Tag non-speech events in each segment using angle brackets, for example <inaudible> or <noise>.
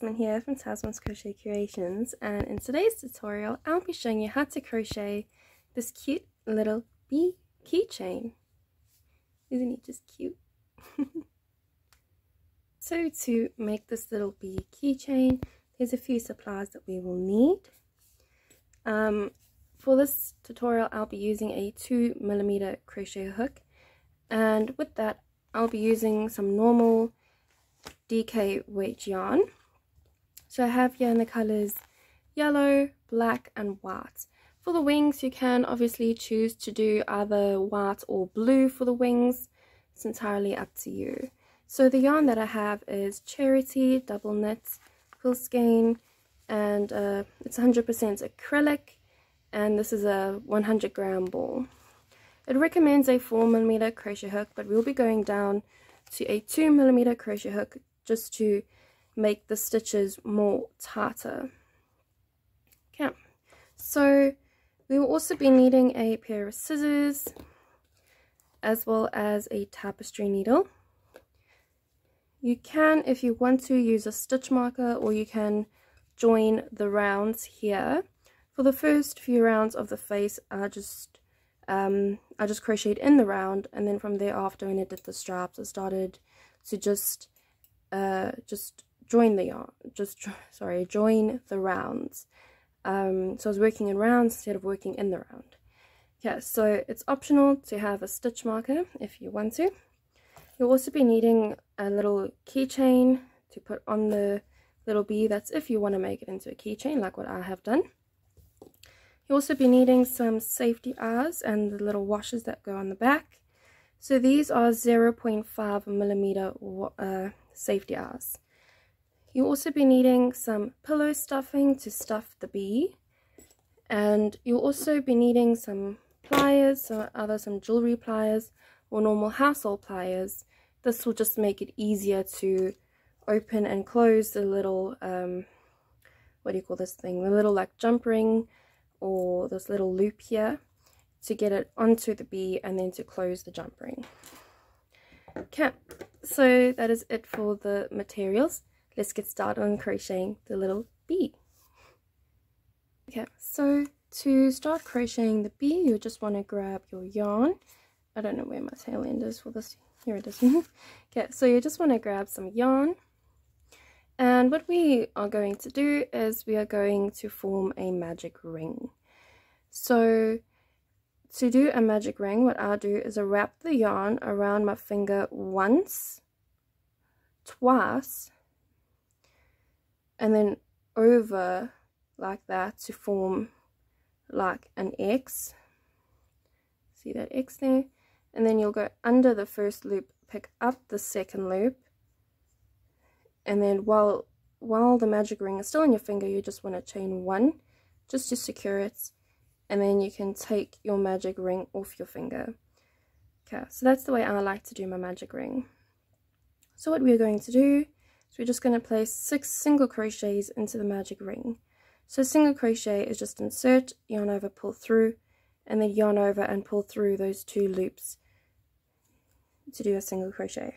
Here from Tasmin's Crochet Creations and in today's tutorial I'll be showing you how to crochet this cute little bee keychain. Isn't it just cute? <laughs> so to make this little bee keychain there's a few supplies that we will need. Um, for this tutorial I'll be using a 2 millimeter crochet hook and with that I'll be using some normal DK weight yarn. So I have here in the colors yellow, black and white. For the wings you can obviously choose to do either white or blue for the wings. It's entirely up to you. So the yarn that I have is Charity Double Knit Quill Skein and uh, it's 100% acrylic and this is a 100 gram ball. It recommends a 4mm crochet hook but we'll be going down to a 2mm crochet hook just to make the stitches more tighter. Okay, so we will also be needing a pair of scissors as well as a tapestry needle. You can, if you want to, use a stitch marker or you can join the rounds here. For the first few rounds of the face, I just um, I just crocheted in the round and then from there after when I did the straps, I started to just uh, just join the yarn, just, <laughs> sorry, join the rounds. Um, so I was working in rounds instead of working in the round. Yeah, so it's optional to have a stitch marker if you want to. You'll also be needing a little keychain to put on the little bee. That's if you want to make it into a keychain like what I have done. You'll also be needing some safety eyes and the little washers that go on the back. So these are 0.5 millimeter uh, safety eyes. You'll also be needing some pillow stuffing to stuff the bee. And you'll also be needing some pliers, so either some jewelry pliers or normal household pliers. This will just make it easier to open and close the little, um, what do you call this thing, the little like jump ring or this little loop here to get it onto the bee and then to close the jump ring. Okay, so that is it for the materials. Let's get started on crocheting the little bee. Okay, so to start crocheting the bee, you just want to grab your yarn. I don't know where my tail end is for this. Here it is. <laughs> okay, so you just want to grab some yarn. And what we are going to do is we are going to form a magic ring. So to do a magic ring, what I'll do is I wrap the yarn around my finger once, twice, and then over like that to form like an X. See that X there? And then you'll go under the first loop, pick up the second loop, and then while while the magic ring is still in your finger, you just want to chain one just to secure it and then you can take your magic ring off your finger. Okay, so that's the way I like to do my magic ring. So what we're going to do is we're just going to place six single crochets into the magic ring. So single crochet is just insert, yarn over, pull through, and then yarn over and pull through those two loops to do a single crochet.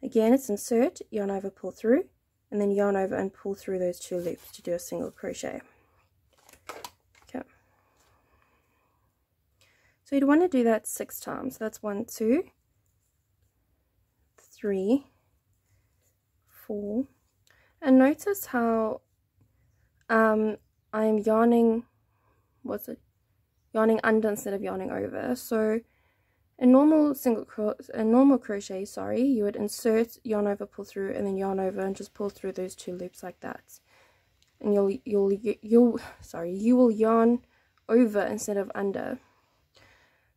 Again, it's insert, yarn over, pull through, and then yarn over and pull through those two loops to do a single crochet. Okay. So you'd want to do that six times. That's one, two, three, four. And notice how um, I'm yarning, what's it? Yarning under instead of yarning over. So a normal single a normal crochet, sorry, you would insert yarn over, pull through, and then yarn over and just pull through those two loops like that. And you'll you'll you'll sorry, you will yarn over instead of under.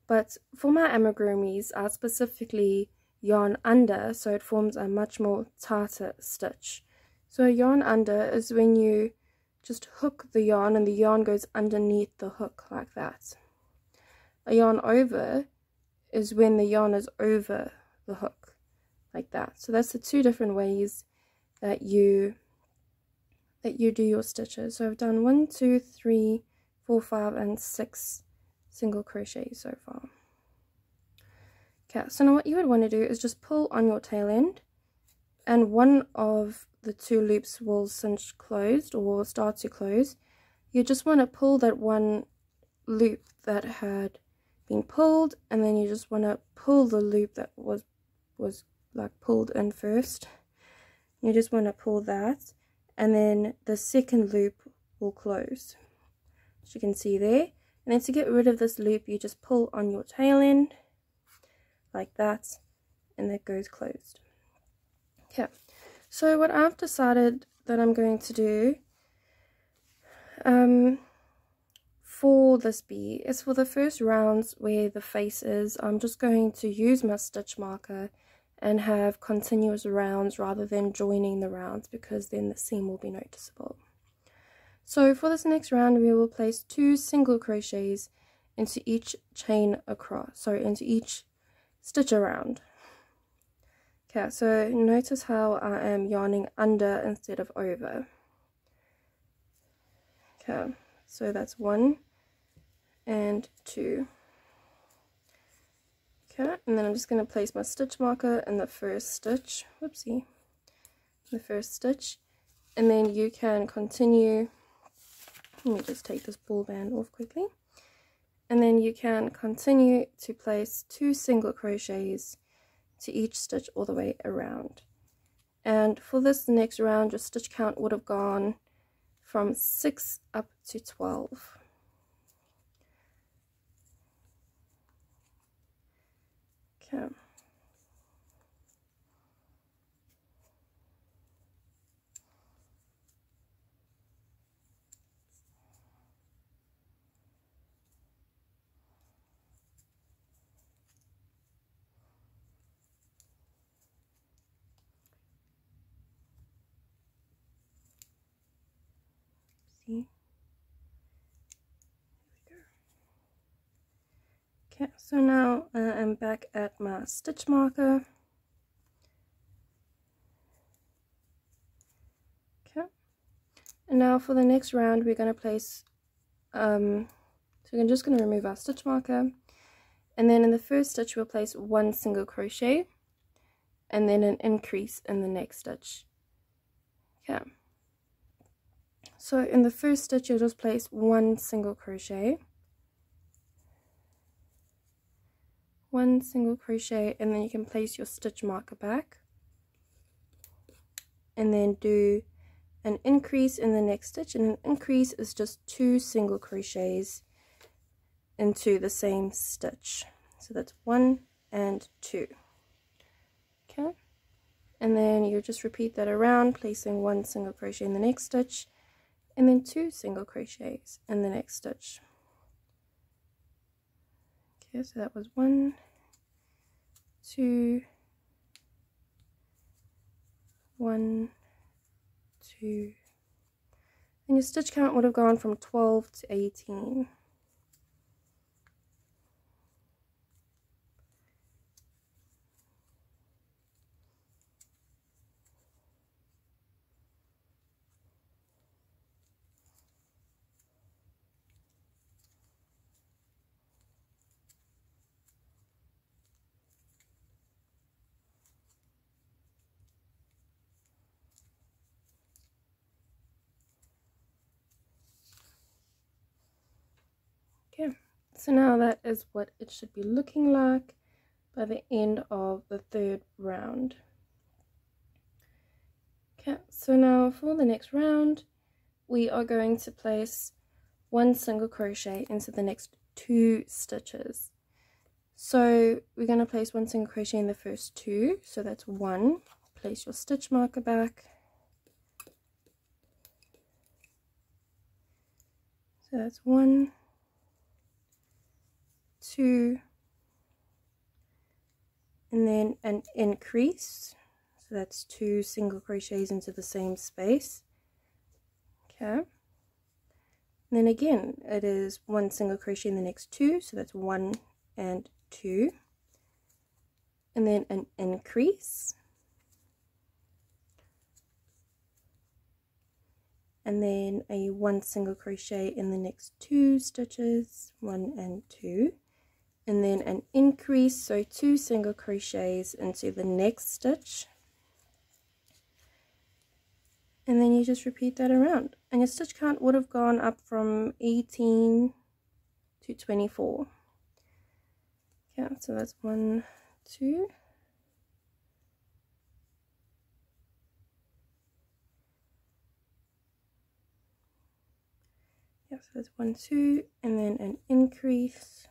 But for my amigurumis, I specifically yarn under so it forms a much more tighter stitch. So a yarn under is when you just hook the yarn and the yarn goes underneath the hook like that. A yarn over is when the yarn is over the hook like that. So that's the two different ways that you that you do your stitches. So I've done one, two, three, four, five, and six single crochet so far. Okay, so now what you would want to do is just pull on your tail end and one of the two loops will cinch closed or start to close. You just want to pull that one loop that had been pulled and then you just want to pull the loop that was was like pulled in first. You just want to pull that and then the second loop will close. As you can see there. And then to get rid of this loop you just pull on your tail end like that and it goes closed okay so what I've decided that I'm going to do um, for this bee is for the first rounds where the face is I'm just going to use my stitch marker and have continuous rounds rather than joining the rounds because then the seam will be noticeable. So for this next round we will place two single crochets into each chain across, sorry into each stitch around. Okay, so notice how I am yarning under instead of over. Okay, so that's one and two. Okay, and then I'm just going to place my stitch marker in the first stitch. Whoopsie. The first stitch. And then you can continue. Let me just take this ball band off quickly. And then you can continue to place two single crochets to each stitch all the way around. And for this next round, your stitch count would have gone from 6 up to 12. Okay. See? Okay, so now uh, I'm back at my stitch marker. Okay, and now for the next round we're going to place, um, so we're just going to remove our stitch marker and then in the first stitch we'll place one single crochet and then an increase in the next stitch. Okay, so in the first stitch you'll just place one single crochet one single crochet and then you can place your stitch marker back. And then do an increase in the next stitch and an increase is just two single crochets into the same stitch. So that's one and two. Okay? And then you just repeat that around placing one single crochet in the next stitch and then two single crochets in the next stitch Okay, so that was one, two, one, two, and your stitch count would have gone from 12 to 18. Okay, so now that is what it should be looking like by the end of the third round. Okay, so now for the next round, we are going to place one single crochet into the next two stitches. So we're going to place one single crochet in the first two, so that's one. Place your stitch marker back. So that's one, two and then an increase. So that's two single crochets into the same space. Okay. And then again it is one single crochet in the next two so that's one and two. And then an increase. And then a one single crochet in the next two stitches one and two and then an increase so two single crochets into the next stitch. And then you just repeat that around. And your stitch count would have gone up from 18 to 24 yeah so that's one two. Yeah so that's one two and then an increase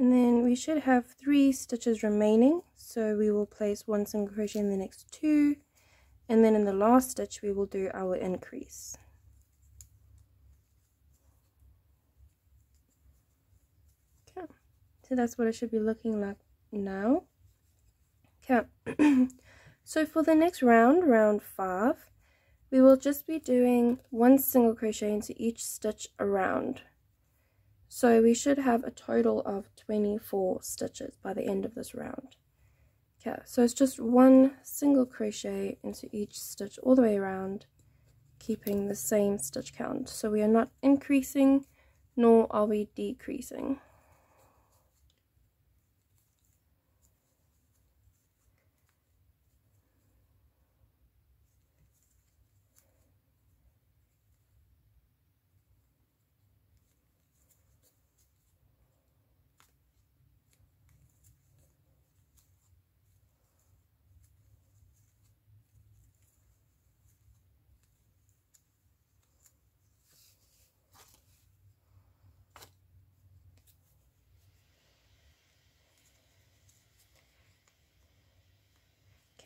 and then we should have three stitches remaining. So we will place one single crochet in the next two. And then in the last stitch we will do our increase. Okay so that's what it should be looking like now. Okay <clears throat> so for the next round round five we will just be doing one single crochet into each stitch around so we should have a total of 24 stitches by the end of this round. Okay, so it's just one single crochet into each stitch all the way around, keeping the same stitch count. So we are not increasing, nor are we decreasing.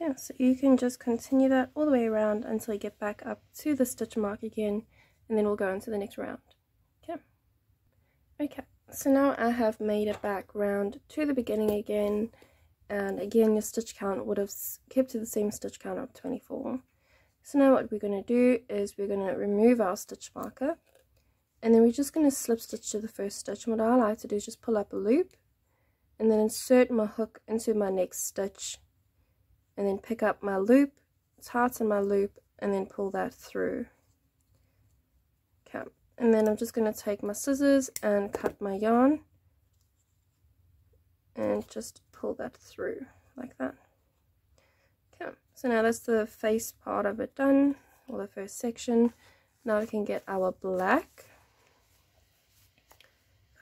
Okay, so you can just continue that all the way around until you get back up to the stitch mark again, and then we'll go into the next round. Okay. Okay, so now I have made it back round to the beginning again, and again your stitch count would have kept to the same stitch count of 24. So now what we're going to do is we're going to remove our stitch marker, and then we're just going to slip stitch to the first stitch. And what I like to do is just pull up a loop, and then insert my hook into my next stitch and then pick up my loop, tighten my loop, and then pull that through. Okay, and then I'm just going to take my scissors and cut my yarn and just pull that through like that. Okay, so now that's the face part of it done, or the first section. Now we can get our black.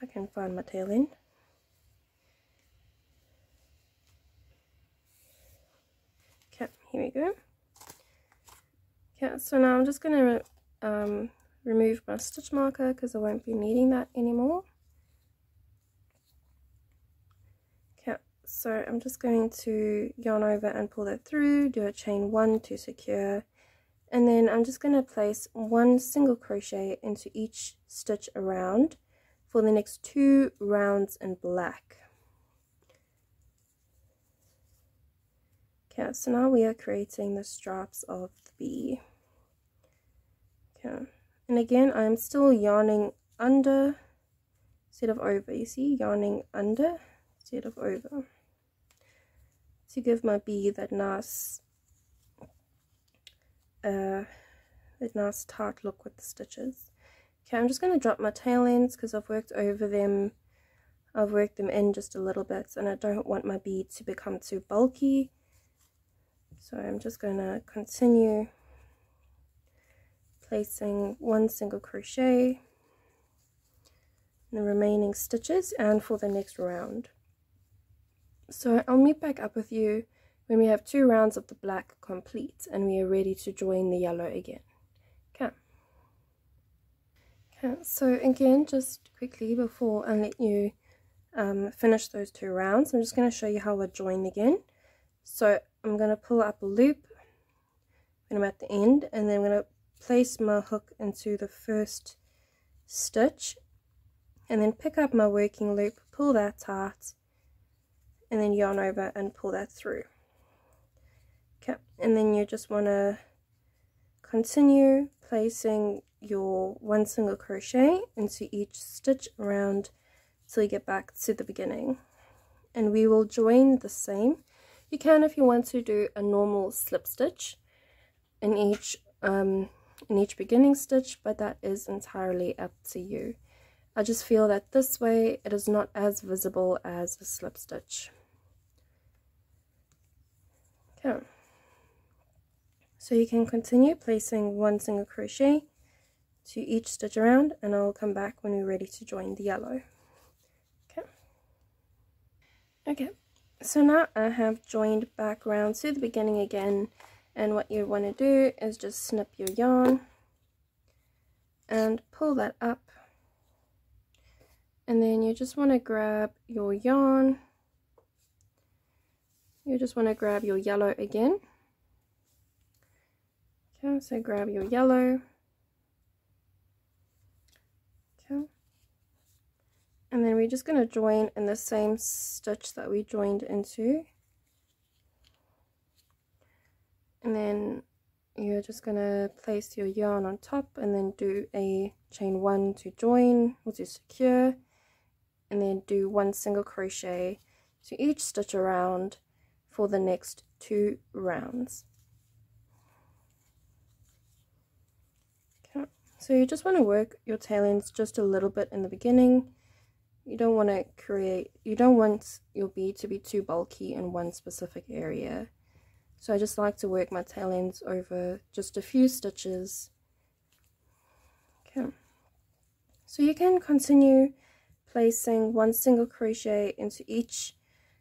I can find my tail end. Here we go. Yeah so now I'm just going to um, remove my stitch marker because I won't be needing that anymore. Okay so I'm just going to yarn over and pull that through do a chain one to secure and then I'm just going to place one single crochet into each stitch around for the next two rounds in black Okay, so now we are creating the straps of the bee. Okay, and again, I'm still yarning under instead of over. You see, yarning under instead of over to give my bee that nice, uh, that nice tight look with the stitches. Okay, I'm just going to drop my tail ends because I've worked over them. I've worked them in just a little bit and I don't want my bead to become too bulky so I'm just going to continue placing one single crochet in the remaining stitches and for the next round. So I'll meet back up with you when we have two rounds of the black complete and we are ready to join the yellow again. Okay. Okay, so again, just quickly before I let you um, finish those two rounds, I'm just going to show you how I join again. So I'm going to pull up a loop when I'm at the end and then I'm going to place my hook into the first stitch and then pick up my working loop, pull that tight and then yarn over and pull that through. Okay, and then you just want to continue placing your one single crochet into each stitch around till you get back to the beginning. And we will join the same you can if you want to do a normal slip stitch in each um, in each beginning stitch but that is entirely up to you. I just feel that this way it is not as visible as a slip stitch. Okay. So you can continue placing one single crochet to each stitch around and I'll come back when we're ready to join the yellow. Okay. Okay so now I have joined back around to the beginning again and what you want to do is just snip your yarn and pull that up. And then you just want to grab your yarn. You just want to grab your yellow again. Okay so grab your yellow okay and then we're just going to join in the same stitch that we joined into. And then you're just going to place your yarn on top and then do a chain one to join or to secure. And then do one single crochet to each stitch around for the next two rounds. Okay so you just want to work your tail ends just a little bit in the beginning you don't want to create you don't want your bead to be too bulky in one specific area so I just like to work my tail ends over just a few stitches. Okay. So you can continue placing one single crochet into each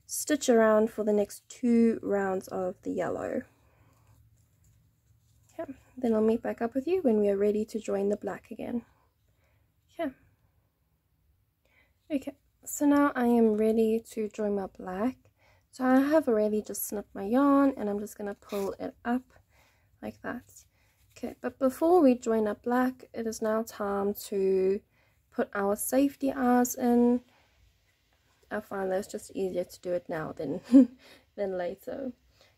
stitch around for the next two rounds of the yellow. Okay. Then I'll meet back up with you when we are ready to join the black again. Okay. Okay. So now I am ready to join my black. So I have already just snipped my yarn and I'm just going to pull it up like that. Okay, but before we join up black, it is now time to put our safety eyes in. I find that it's just easier to do it now than, <laughs> than later.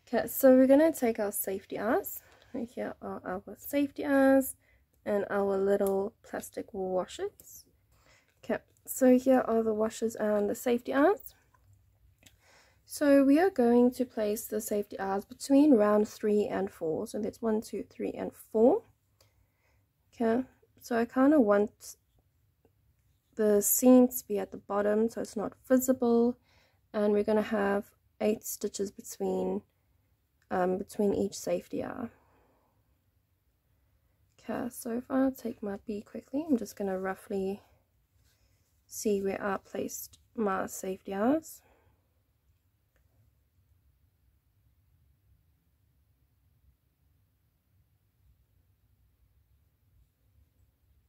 Okay, so we're going to take our safety eyes. Here are our safety eyes and our little plastic washers. So here are the washers and the safety eyes. So we are going to place the safety eyes between round 3 and 4. So that's one, two, three, and 4. Okay, so I kind of want the seam to be at the bottom so it's not visible. And we're going to have 8 stitches between, um, between each safety eye. Okay, so if I take my bee quickly, I'm just going to roughly see where I placed my safety eyes.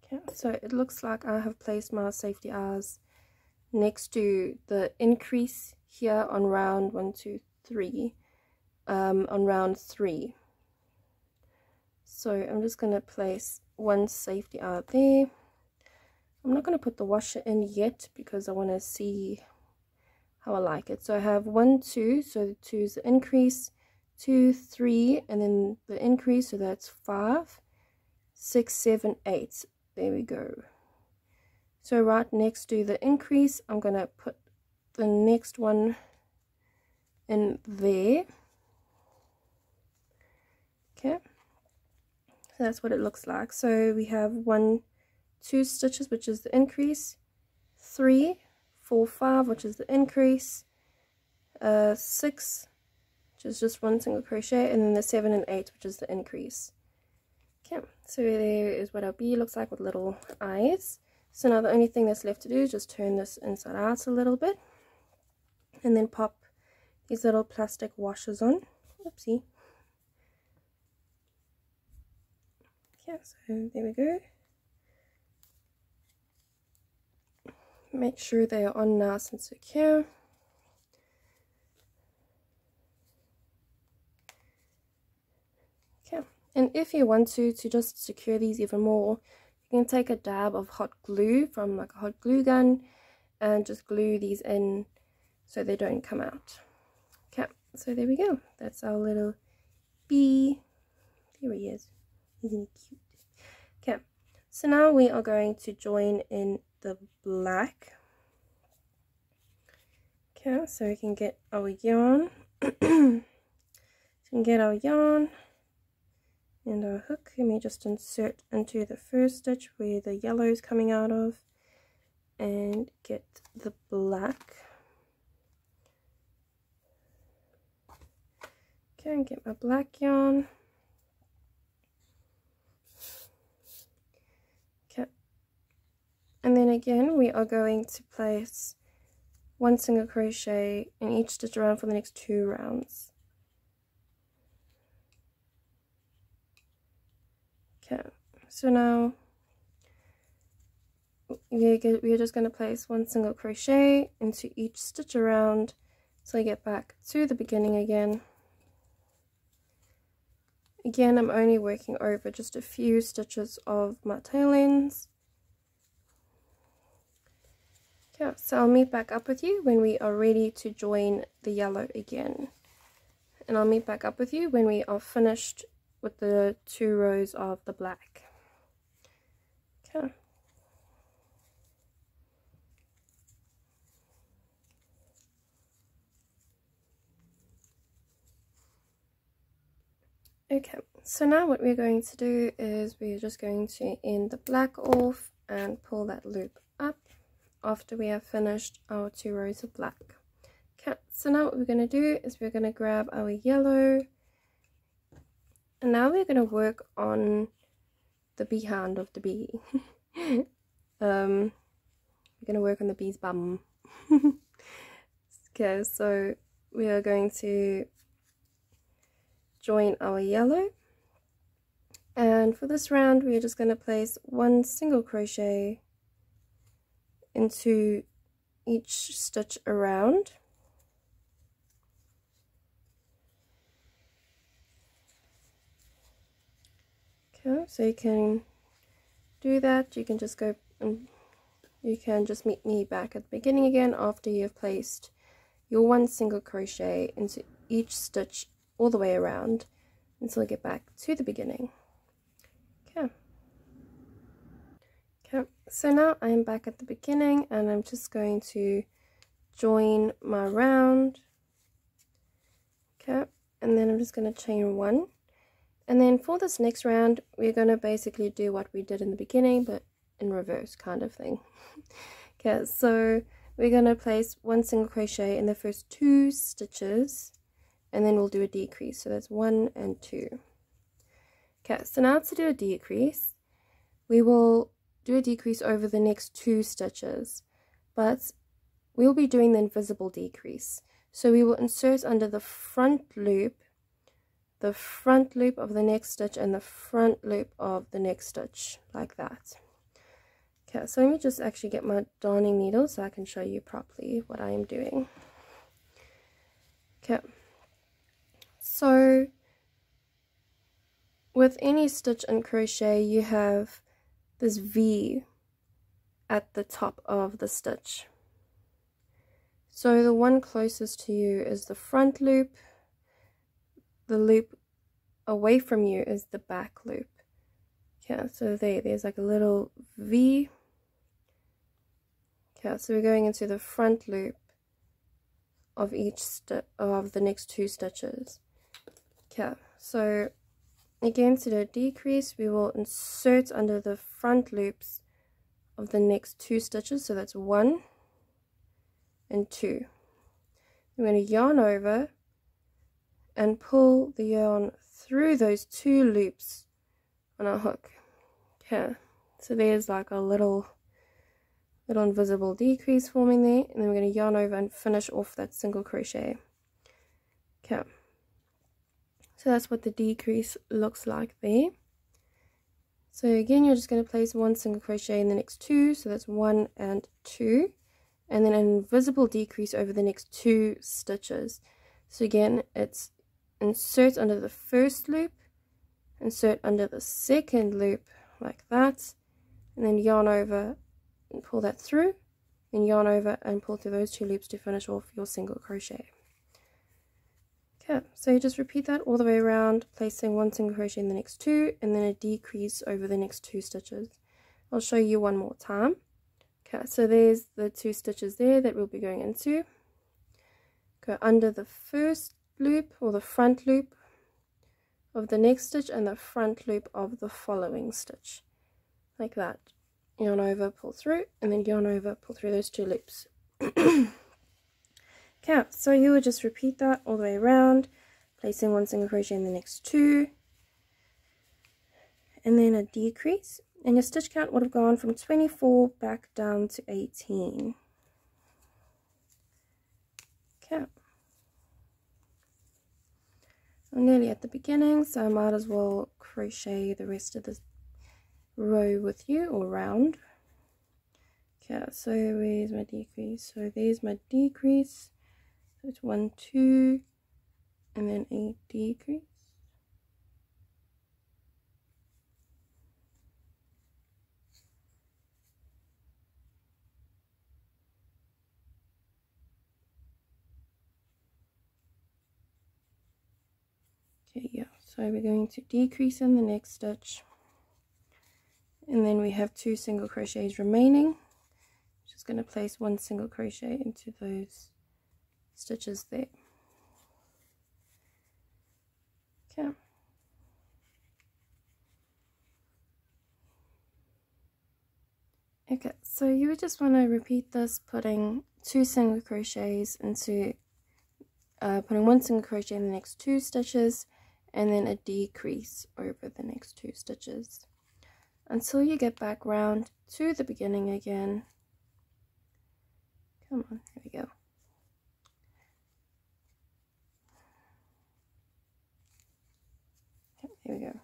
Okay, so it looks like I have placed my safety eyes next to the increase here on round one, two, three, um, on round three. So I'm just going to place one safety eye there. I'm not going to put the washer in yet because I want to see how I like it. So I have one, two, so the two is the increase, two, three, and then the increase, so that's five, six, seven, eight. There we go. So right next to the increase I'm gonna put the next one in there. Okay. So that's what it looks like. So we have one two stitches which is the increase three four five which is the increase uh six which is just one single crochet and then the seven and eight which is the increase Okay, so there is what our bee looks like with little eyes. So now the only thing that's left to do is just turn this inside out a little bit. And then pop these little plastic washers on. Oopsie. Yeah, so there we go. Make sure they are on nice and secure. Okay, and if you want to, to just secure these even more, you can take a dab of hot glue from like a hot glue gun and just glue these in so they don't come out. Okay, so there we go. That's our little bee. There he is. Isn't he cute? Okay, so now we are going to join in the black. Okay, so we can get our yarn. so <clears throat> we can get our yarn and our hook and we just insert into the first stitch where the yellow is coming out of and get the black okay and get my black yarn okay and then again we are going to place one single crochet in each stitch around for the next two rounds Okay, so now we're just going to place one single crochet into each stitch around so I get back to the beginning again. Again, I'm only working over just a few stitches of my tail ends. Okay, so I'll meet back up with you when we are ready to join the yellow again. And I'll meet back up with you when we are finished with the two rows of the black. Okay. Okay, so now what we're going to do is we're just going to end the black off and pull that loop up after we have finished our two rows of black. Okay, so now what we're going to do is we're going to grab our yellow and now we're going to work on the behind of the bee. <laughs> um, we're going to work on the bee's bum. <laughs> okay, so we are going to join our yellow. And for this round, we're just going to place one single crochet into each stitch around. Okay, so you can do that. You can just go and you can just meet me back at the beginning again after you've placed your one single crochet into each stitch all the way around until I get back to the beginning. Okay. Okay, so now I'm back at the beginning and I'm just going to join my round. Okay, and then I'm just going to chain one and then for this next round, we're going to basically do what we did in the beginning, but in reverse kind of thing. <laughs> okay, so we're going to place one single crochet in the first two stitches, and then we'll do a decrease. So that's one and two. Okay, so now to do a decrease, we will do a decrease over the next two stitches, but we'll be doing the invisible decrease. So we will insert under the front loop the front loop of the next stitch and the front loop of the next stitch like that okay so let me just actually get my darning needle so I can show you properly what I am doing okay so with any stitch and crochet you have this V at the top of the stitch so the one closest to you is the front loop the loop away from you is the back loop. Yeah, so there, there's like a little V. Okay, so we're going into the front loop of each of the next two stitches. Okay, so again to the decrease, we will insert under the front loops of the next two stitches. So that's one and two. I'm going to yarn over and pull the yarn through those two loops on our hook. Okay, so there's like a little little invisible decrease forming there and then we're going to yarn over and finish off that single crochet. Okay, so that's what the decrease looks like there. So again, you're just going to place one single crochet in the next two, so that's one and two, and then an invisible decrease over the next two stitches. So again, it's insert under the first loop, insert under the second loop like that, and then yarn over and pull that through, and yarn over and pull through those two loops to finish off your single crochet. Okay, so you just repeat that all the way around, placing one single crochet in the next two, and then a decrease over the next two stitches. I'll show you one more time. Okay, so there's the two stitches there that we'll be going into. Go under the first loop or the front loop of the next stitch and the front loop of the following stitch like that yarn over pull through and then yarn over pull through those two loops <clears throat> okay so you would just repeat that all the way around placing one single crochet in the next two and then a decrease. And your stitch count would have gone from 24 back down to 18 okay. I'm nearly at the beginning so I might as well crochet the rest of the row with you or round. Okay so where's my decrease? So there's my decrease so it's one two and then a decrease. Okay yeah so we're going to decrease in the next stitch. And then we have two single crochets remaining. Just going to place one single crochet into those stitches there okay okay so you would just want to repeat this putting two single crochets into uh, putting one single crochet in the next two stitches and then a decrease over the next two stitches until you get back round to the beginning again. Come on, here we go. Here we go.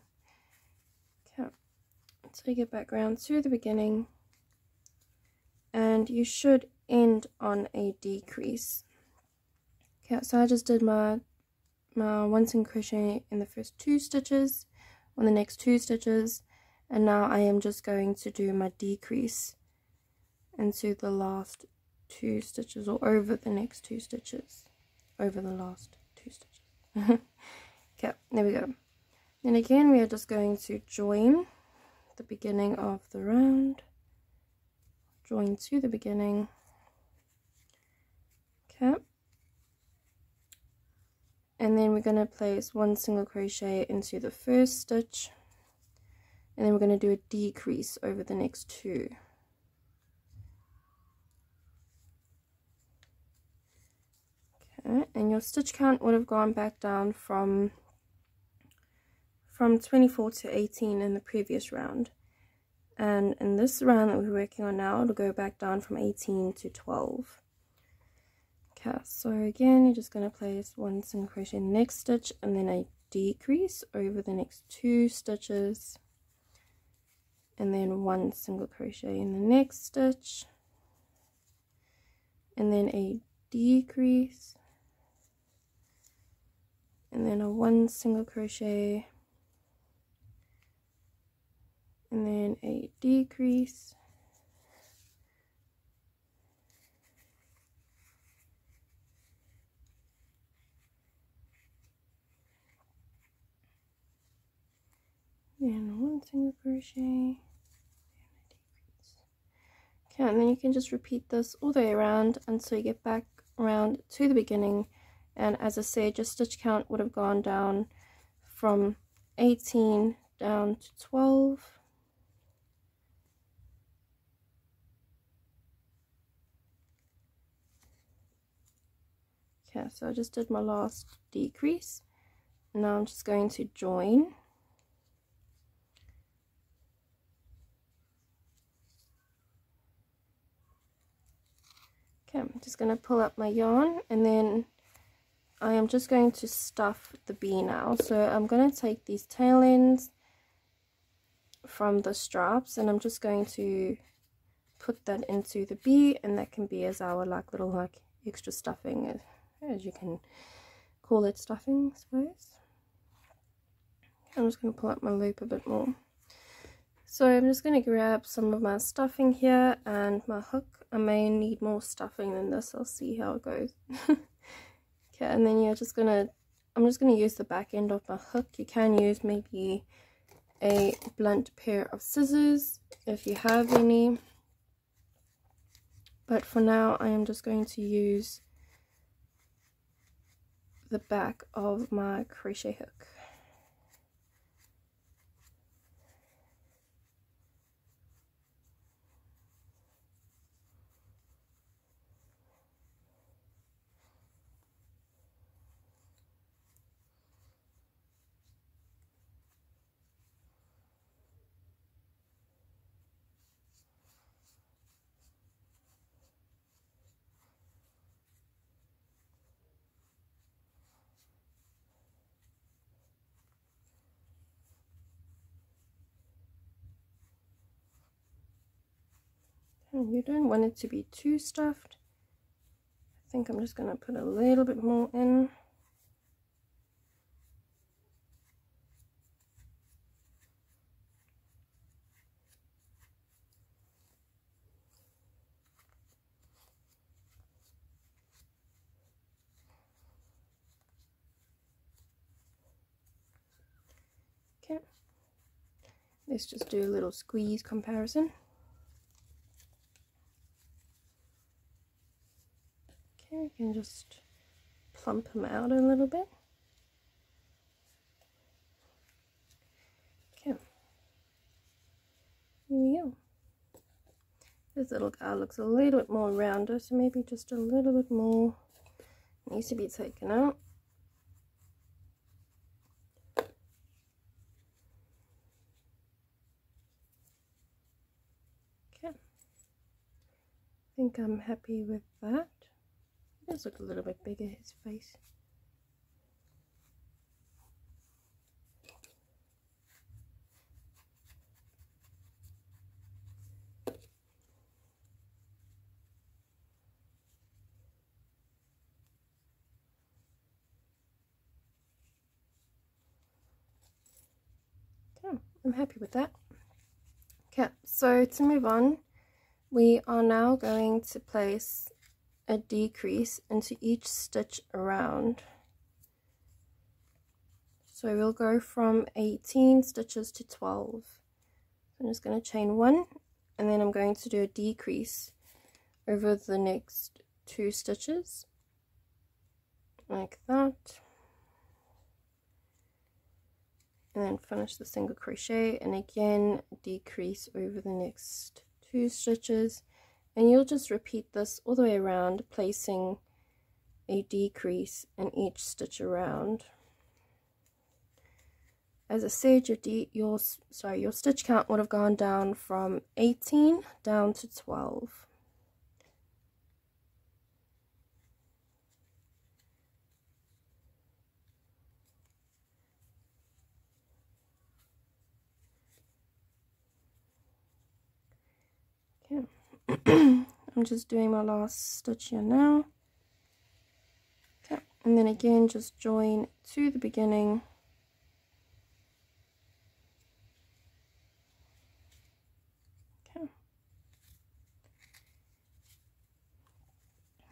Okay, until you get back round to the beginning, and you should end on a decrease. Okay, so I just did my my one single crochet in the first two stitches on the next two stitches and now I am just going to do my decrease into the last two stitches or over the next two stitches over the last two stitches <laughs> okay there we go then again we are just going to join the beginning of the round. Join to the beginning. Okay. And then we're going to place one single crochet into the first stitch. And then we're going to do a decrease over the next two. Okay. And your stitch count would have gone back down from from 24 to 18 in the previous round. And in this round that we're working on now it'll go back down from 18 to 12 okay so again you're just going to place one single crochet in the next stitch and then a decrease over the next two stitches. And then one single crochet in the next stitch. And then a decrease. And then a one single crochet and then a decrease. And one single crochet okay and then you can just repeat this all the way around until you get back around to the beginning. And as I said your stitch count would have gone down from 18 down to 12 okay so I just did my last decrease. Now I'm just going to join. Okay, I'm just going to pull up my yarn and then I am just going to stuff the bee now. So I'm going to take these tail ends from the straps and I'm just going to put that into the bee and that can be as our like little like extra stuffing as you can call it stuffing I suppose. I'm just going to pull up my loop a bit more. So I'm just going to grab some of my stuffing here and my hook I may need more stuffing than this. I'll see how it goes. <laughs> okay, and then you're just gonna, I'm just gonna use the back end of my hook. You can use maybe a blunt pair of scissors if you have any. But for now, I am just going to use the back of my crochet hook. You don't want it to be too stuffed. I think I'm just going to put a little bit more in. Okay, let's just do a little squeeze comparison. Okay, we can just plump them out a little bit. Okay, here we go. This little guy looks a little bit more rounder, so maybe just a little bit more needs to be taken out. Okay. I think I'm happy with that. It does look a little bit bigger, his face. I'm happy with that. Okay, so to move on, we are now going to place a decrease into each stitch around. So we'll go from 18 stitches to 12. I'm just going to chain one and then I'm going to do a decrease over the next two stitches like that and then finish the single crochet and again decrease over the next two stitches and you'll just repeat this all the way around placing a decrease in each stitch around. As I said your D, your sorry your stitch count would have gone down from 18 down to 12 <clears throat> I'm just doing my last stitch here now. Okay. And then again just join to the beginning. Okay.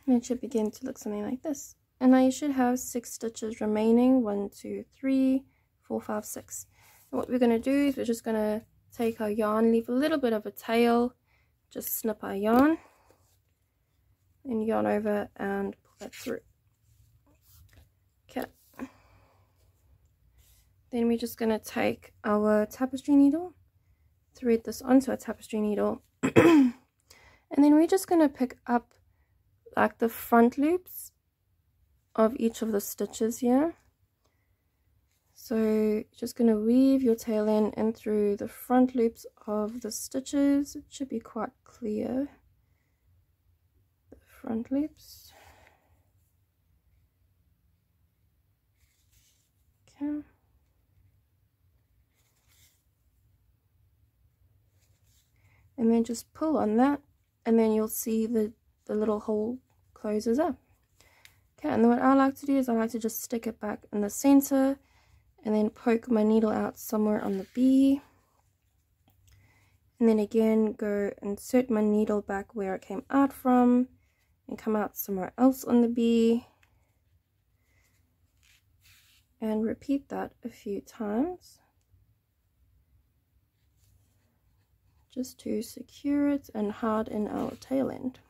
And it should begin to look something like this. And now you should have six stitches remaining. One two three four five six. And what we're going to do is we're just going to take our yarn leave a little bit of a tail just snip our yarn and yarn over and pull that through. Okay. Then we're just going to take our tapestry needle, thread this onto a tapestry needle, <clears throat> and then we're just going to pick up like the front loops of each of the stitches here. So just going to weave your tail in and through the front loops of the stitches. It should be quite clear. The front loops. Okay. And then just pull on that and then you'll see the, the little hole closes up. Okay, and then what I like to do is I like to just stick it back in the center and then poke my needle out somewhere on the bee. And then again go insert my needle back where it came out from and come out somewhere else on the bee. And repeat that a few times. Just to secure it and harden our tail end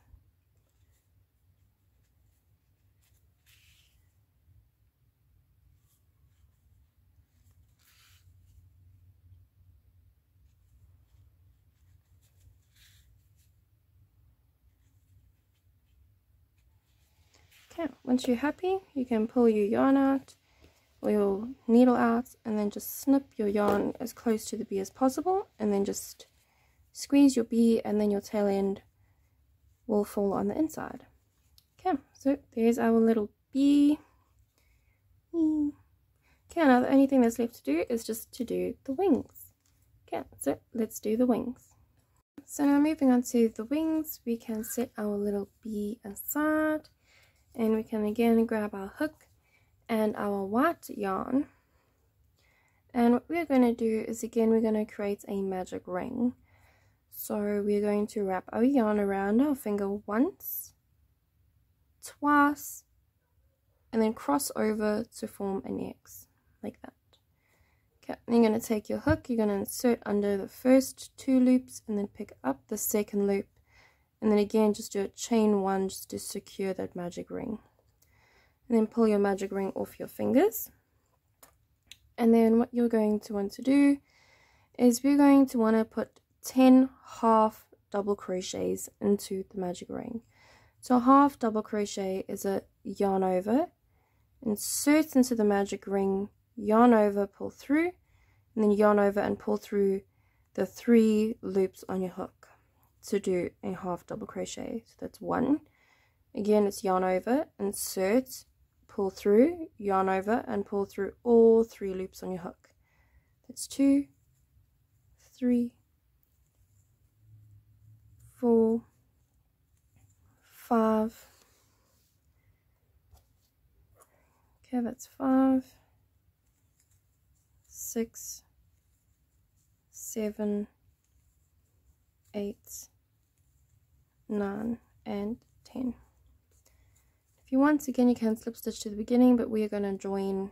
Okay, once you're happy, you can pull your yarn out or your needle out and then just snip your yarn as close to the bee as possible and then just squeeze your bee and then your tail end will fall on the inside. Okay, so there's our little bee. Okay, now the only thing that's left to do is just to do the wings. Okay, so let's do the wings. So now moving on to the wings, we can set our little bee aside and we can again grab our hook and our white yarn. And what we're going to do is again, we're going to create a magic ring. So we're going to wrap our yarn around our finger once, twice, and then cross over to form an X, like that. Okay, then you're going to take your hook, you're going to insert under the first two loops and then pick up the second loop. And then again, just do a chain one just to secure that magic ring. And then pull your magic ring off your fingers. And then what you're going to want to do is we're going to want to put 10 half double crochets into the magic ring. So a half double crochet is a yarn over, insert into the magic ring yarn over, pull through, and then yarn over and pull through the three loops on your hook to do a half double crochet. So that's one. Again, it's yarn over, insert, pull through, yarn over, and pull through all three loops on your hook. That's two, three, four, five. Okay, that's five six, seven, eight, nine, and 10. If you want, again, you can slip stitch to the beginning, but we are going to join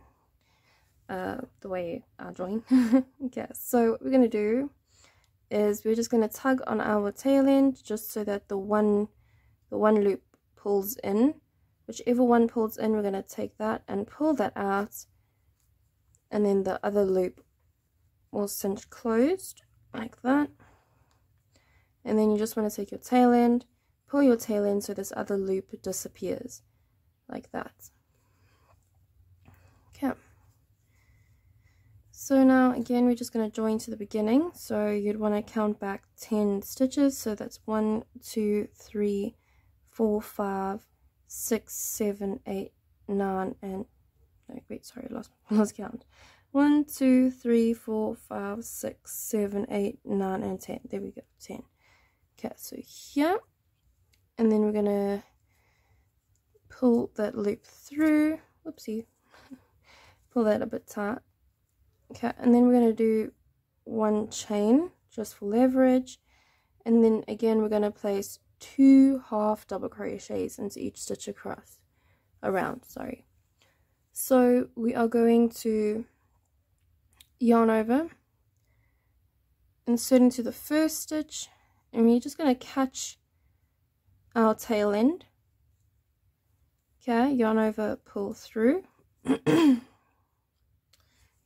uh, the way I join. <laughs> okay, so what we're going to do is we're just going to tug on our tail end just so that the one, the one loop pulls in. Whichever one pulls in, we're going to take that and pull that out and then the other loop will cinch closed like that and then you just want to take your tail end pull your tail end so this other loop disappears like that okay so now again we're just going to join to the beginning so you'd want to count back 10 stitches so that's 1 2 3 4 5 6 7 8 9 and no, wait, sorry, lost, <laughs> lost count. 1, 2, 3, 4, 5, 6, 7, 8, 9, and 10. There we go, 10. Okay, so here, and then we're going to pull that loop through. Whoopsie. <laughs> pull that a bit tight. Okay, and then we're going to do one chain just for leverage. And then again, we're going to place two half double crochets into each stitch across, around, sorry. So we are going to yarn over, insert into the first stitch, and we're just going to catch our tail end. Okay, yarn over, pull through. <clears throat> yarn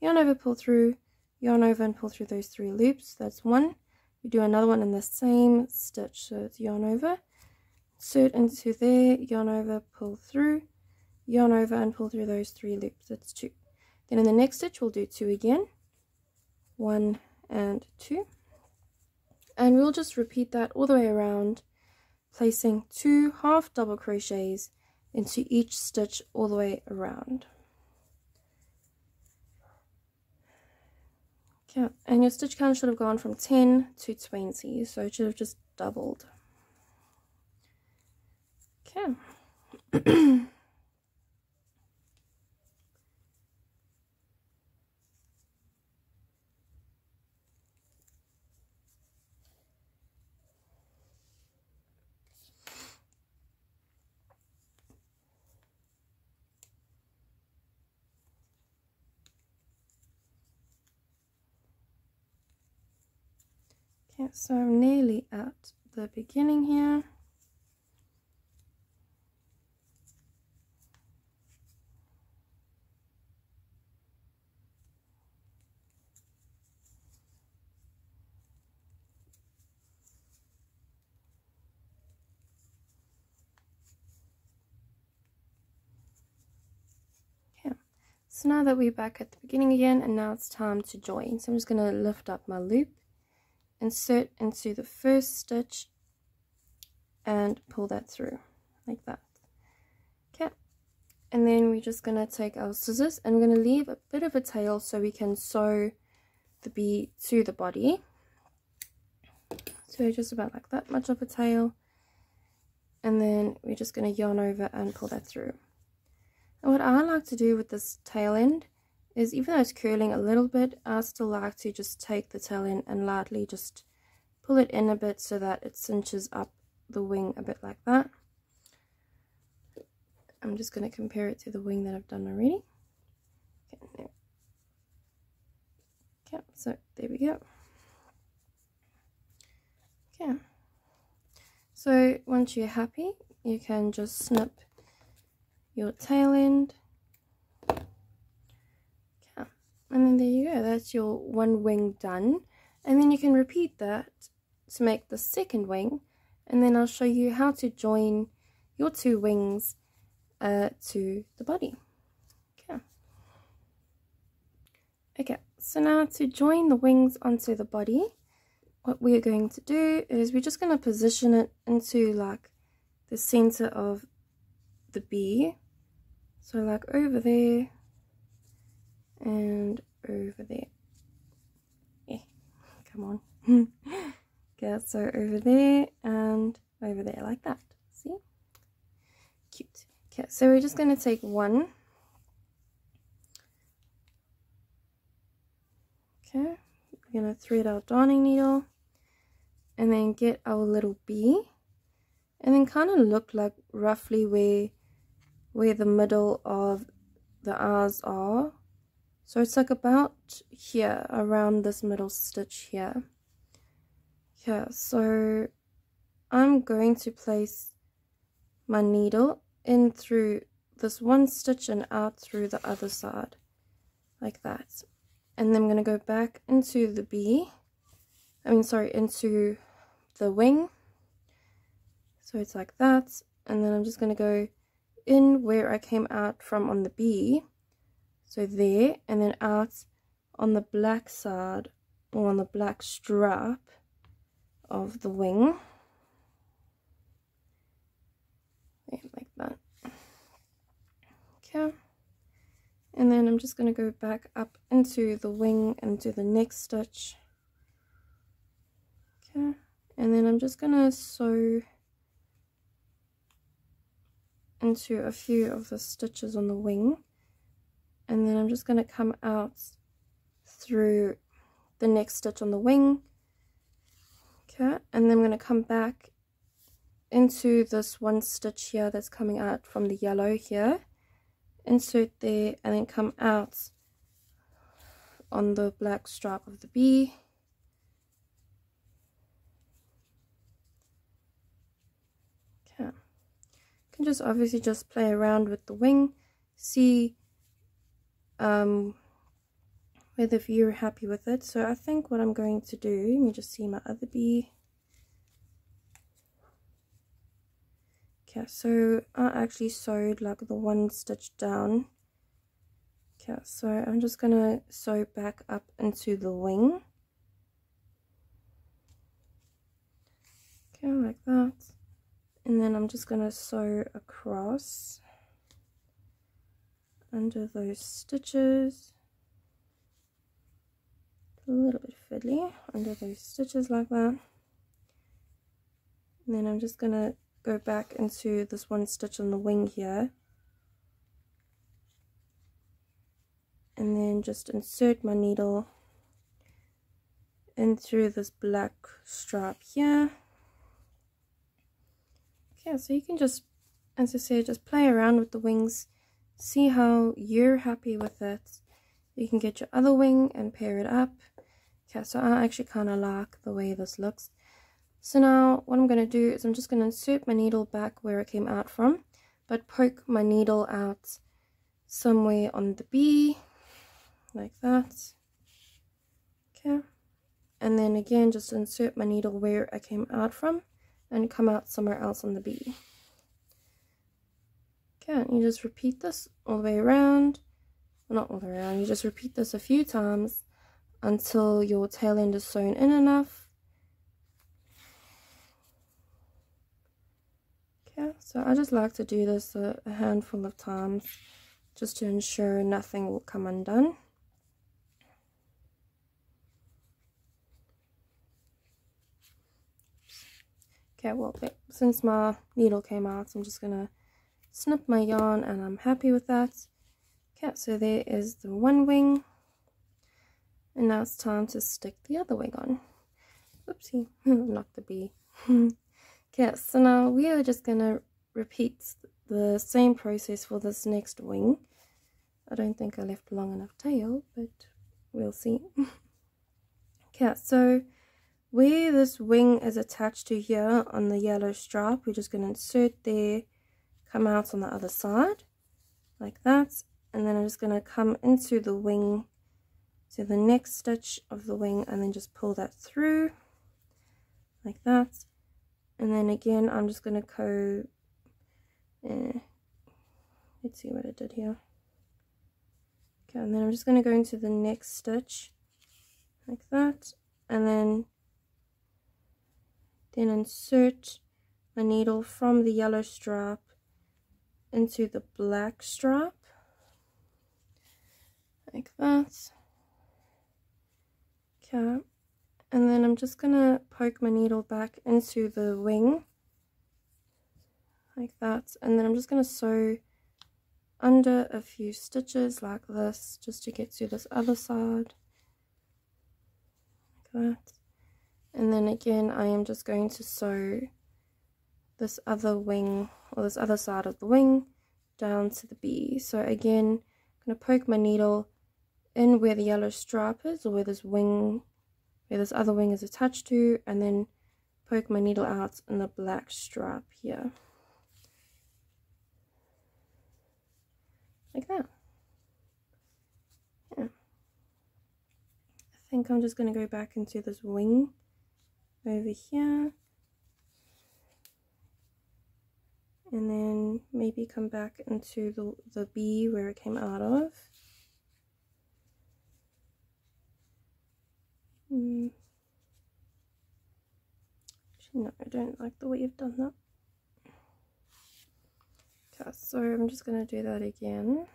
over, pull through, yarn over and pull through those three loops. That's one. We do another one in the same stitch. So it's yarn over, insert into there, yarn over, pull through, yarn over and pull through those three loops that's two then in the next stitch we'll do two again one and two and we'll just repeat that all the way around placing two half double crochets into each stitch all the way around. Okay and your stitch count should have gone from 10 to 20 so it should have just doubled. Okay <clears throat> Okay, so I'm nearly at the beginning here. So now that we're back at the beginning again and now it's time to join. So I'm just going to lift up my loop insert into the first stitch and pull that through like that okay and then we're just to take our scissors and we're to leave a bit of a tail so we can sew the bee to the body so So just about like that much of a tail. And then we're just going to yarn over and pull that through. And what I like to do with this tail end is even though it's curling a little bit, I still like to just take the tail end and lightly just pull it in a bit so that it cinches up the wing a bit like that. I'm just going to compare it to the wing that I've done already. Okay, okay so there we go. Okay. So once you're happy, you can just snip your tail end. Okay. And then there you go. That's your one wing done. And then you can repeat that to make the second wing. And then I'll show you how to join your two wings uh, to the body. Okay. Okay, so now to join the wings onto the body, what we're going to do is we're just going to position it into like the center of the bee. So like over there and over there. Yeah, come on. <laughs> okay, so over there and over there like that. See? Cute. Okay, so we're just going to take one. Okay, we're going to thread our darning needle and then get our little bee and then kind of look like roughly where where the middle of the R's are. So it's like about here, around this middle stitch here. Yeah, so I'm going to place my needle in through this one stitch and out through the other side like that. And then I'm going to go back into the bee I mean sorry into the wing. So it's like that. And then I'm just going to go in where I came out from on the bee so there and then out on the black side or on the black strap of the wing. Like that. Okay. And then I'm just going to go back up into the wing and do the next stitch. Okay. And then I'm just going to sew into a few of the stitches on the wing and then I'm just going to come out through the next stitch on the wing. Okay and then I'm going to come back into this one stitch here that's coming out from the yellow here. Insert there and then come out on the black strap of the bee okay. You can just obviously just play around with the wing see um whether you're happy with it. So I think what I'm going to do let me just see my other bee. Okay so I actually sewed like the one stitch down. Okay so I'm just gonna sew back up into the wing. Okay like that. And then I'm just gonna sew across under those stitches. A little bit fiddly under those stitches like that. And then I'm just gonna go back into this one stitch on the wing here. And then just insert my needle in through this black strap here. Okay so you can just as I say just play around with the wings see how you're happy with it you can get your other wing and pair it up okay so I actually kind of like the way this looks so now what I'm going to do is I'm just going to insert my needle back where it came out from, but poke my needle out somewhere on the bee, like that. Okay. And then again, just insert my needle where I came out from and come out somewhere else on the bee. Okay, you just repeat this all the way around. Well, not all the way around, you just repeat this a few times until your tail end is sewn in enough Okay, so I just like to do this a, a handful of times just to ensure nothing will come undone Okay, well, since my needle came out, I'm just going to snip my yarn and I'm happy with that. Okay, so there is the one wing. And now it's time to stick the other wing on. Oopsie, <laughs> knocked the bee. <laughs> okay, so now we are just going to repeat the same process for this next wing. I don't think I left long enough tail, but we'll see. <laughs> okay, so where this wing is attached to here on the yellow stripe, we're just going to insert there, come out on the other side, like that. And then I'm just going to come into the wing, to the next stitch of the wing, and then just pull that through, like that. And then again, I'm just going to go, eh, let's see what I did here. Okay, and then I'm just going to go into the next stitch like that and then then insert the needle from the yellow strap into the black strap like that. Okay. And then I'm just gonna poke my needle back into the wing. Like that. And then I'm just gonna sew under a few stitches like this just to get to this other side. Like that. And then again I am just going to sew this other wing or this other side of the wing down to the bee so again I'm going to poke my needle in where the yellow stripe is or where this wing where this other wing is attached to and then poke my needle out in the black stripe here like that. Yeah. I think I'm just going to go back into this wing over here. And then maybe come back into the, the bee where it came out of. Mm. no, I don't like the way you've done that. Okay, so I'm just going to do that again.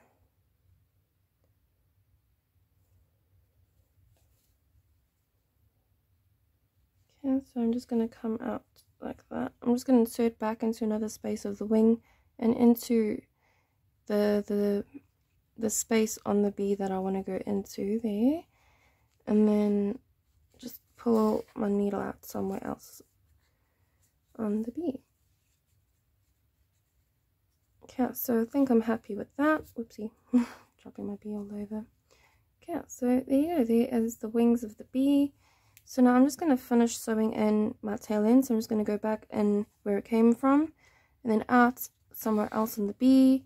Okay, so I'm just going to come out like that. I'm just going to insert back into another space of the wing and into the the the space on the bee that I want to go into there. And then just pull my needle out somewhere else on the bee. Okay, so I think I'm happy with that. Whoopsie, <laughs> dropping my bee all over. Okay, so there you go. There is the wings of the bee. So now I'm just going to finish sewing in my tail end. So I'm just going to go back in where it came from. And then out somewhere else in the bee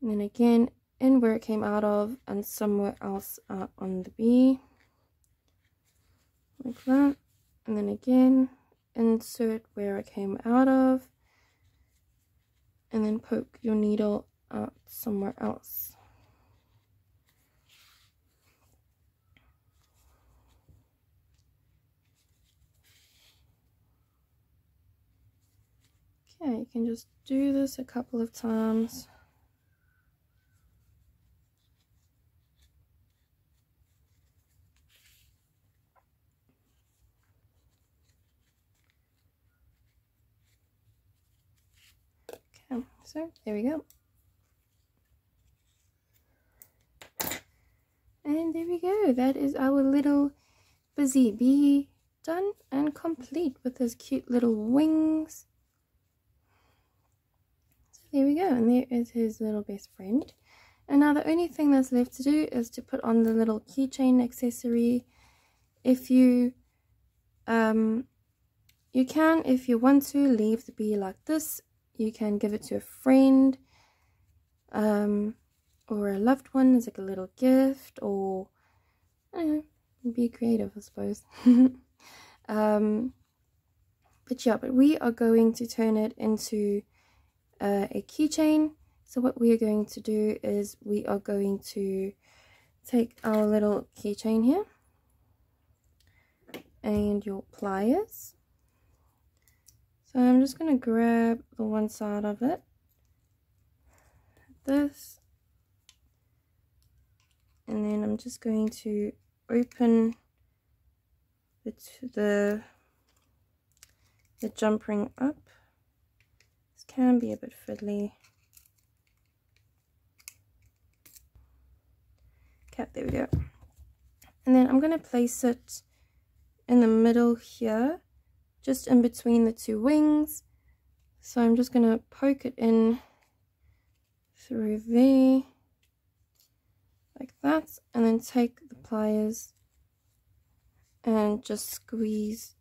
And then again in where it came out of. And somewhere else out on the bee Like that. And then again insert where it came out of and then poke your needle out somewhere else. Okay, you can just do this a couple of times. Okay, So there we go. And there we go. That is our little busy bee done and complete with his cute little wings. There we go. And there is his little best friend. And now the only thing that's left to do is to put on the little keychain accessory. If you um you can if you want to leave the bee like this you can give it to a friend um, or a loved one as like a little gift or I know, be creative I suppose. <laughs> um, but yeah, but we are going to turn it into uh, a keychain. So what we are going to do is we are going to take our little keychain here and your pliers so I'm just going to grab the one side of it, this, and then I'm just going to open the, the the jump ring up. Can be a bit fiddly. Okay, there we go. And then I'm going to place it in the middle here, just in between the two wings. So I'm just going to poke it in through there, like that, and then take the pliers and just squeeze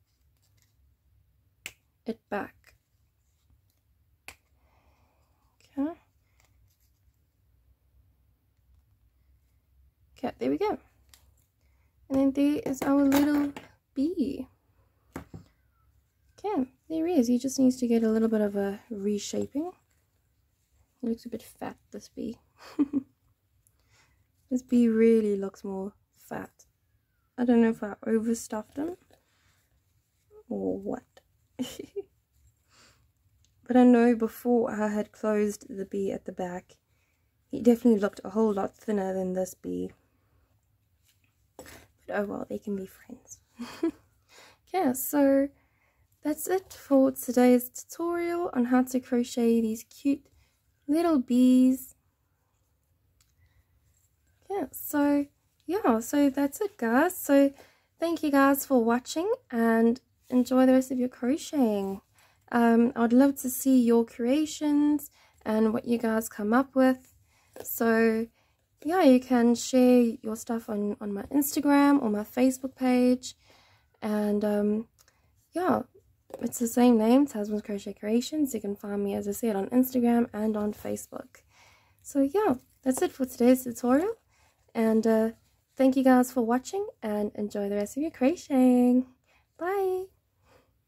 it back. Okay. There we go. And then there is our little bee. Okay, there he is. He just needs to get a little bit of a reshaping. He looks a bit fat, this bee. <laughs> this bee really looks more fat. I don't know if I overstuffed him or what. <laughs> but I know before I had closed the bee at the back, he definitely looked a whole lot thinner than this bee. Oh well, they can be friends. <laughs> yeah, so that's it for today's tutorial on how to crochet these cute little bees. Yeah, so yeah, so that's it guys. So thank you guys for watching and enjoy the rest of your crocheting. Um, I'd love to see your creations and what you guys come up with. So yeah, you can share your stuff on, on my Instagram or my Facebook page. And um, yeah, it's the same name, Tasmin's Crochet Creations. You can find me, as I said, on Instagram and on Facebook. So yeah, that's it for today's tutorial. And uh, thank you guys for watching and enjoy the rest of your crocheting. Bye!